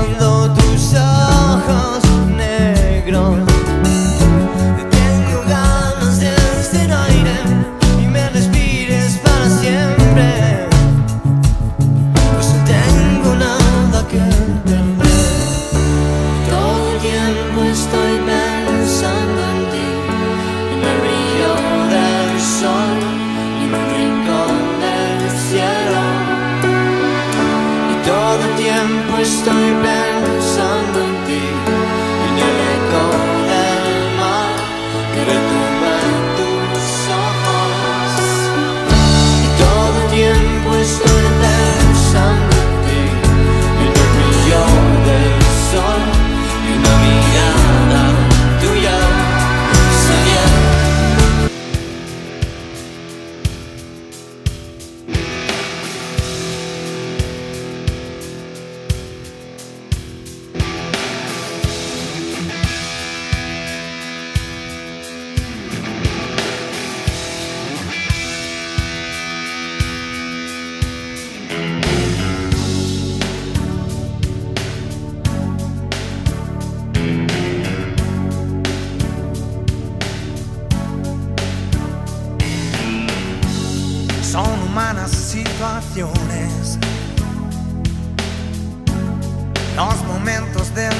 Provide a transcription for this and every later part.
pensando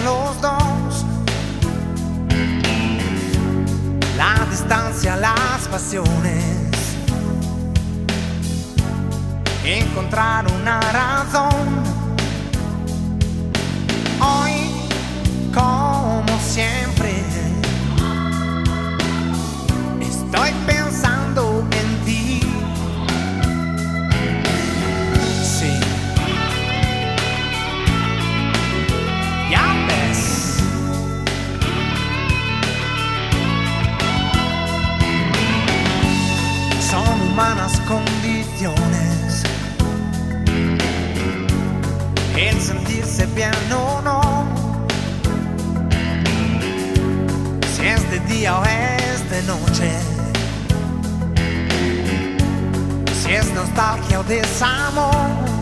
los dos, la distancia, las pasiones. Encontrar una razón. Sentirse bien o no. Si es de día o es de noche. Si es nostalgia o desamor.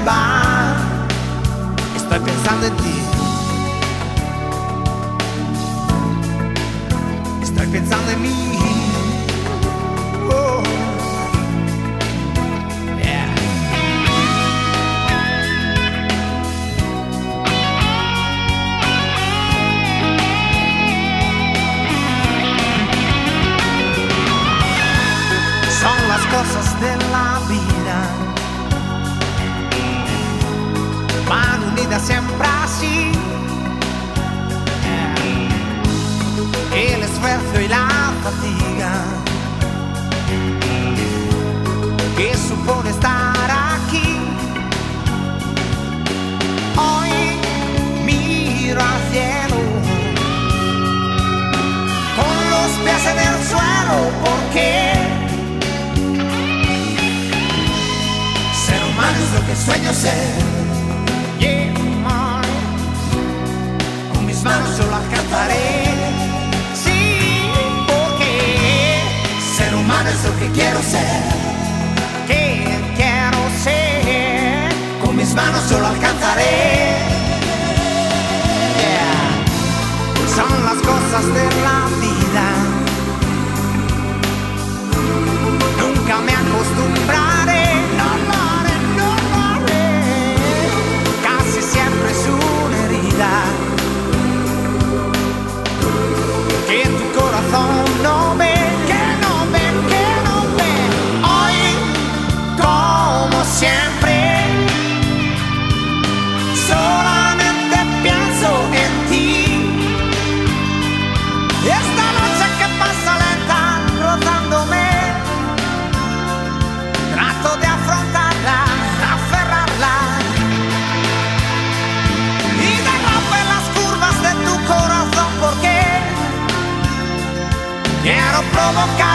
Derribar. Estoy pensando en ti. Estoy pensando en mí. Oh. Yeah. Son las cosas de la vida. Van unidas siempre así. El esfuerzo y la fatiga. Que supone estar aquí. Hoy miro al cielo. Con los pies en el suelo. Porque Ser humano es lo que sueño ser. Ser humano es lo que quiero ser. Que quiero ser. Con mis manos yo lo alcanzaré. Yeah. Son las cosas de la vida. Nunca me acostumbraré. Quiero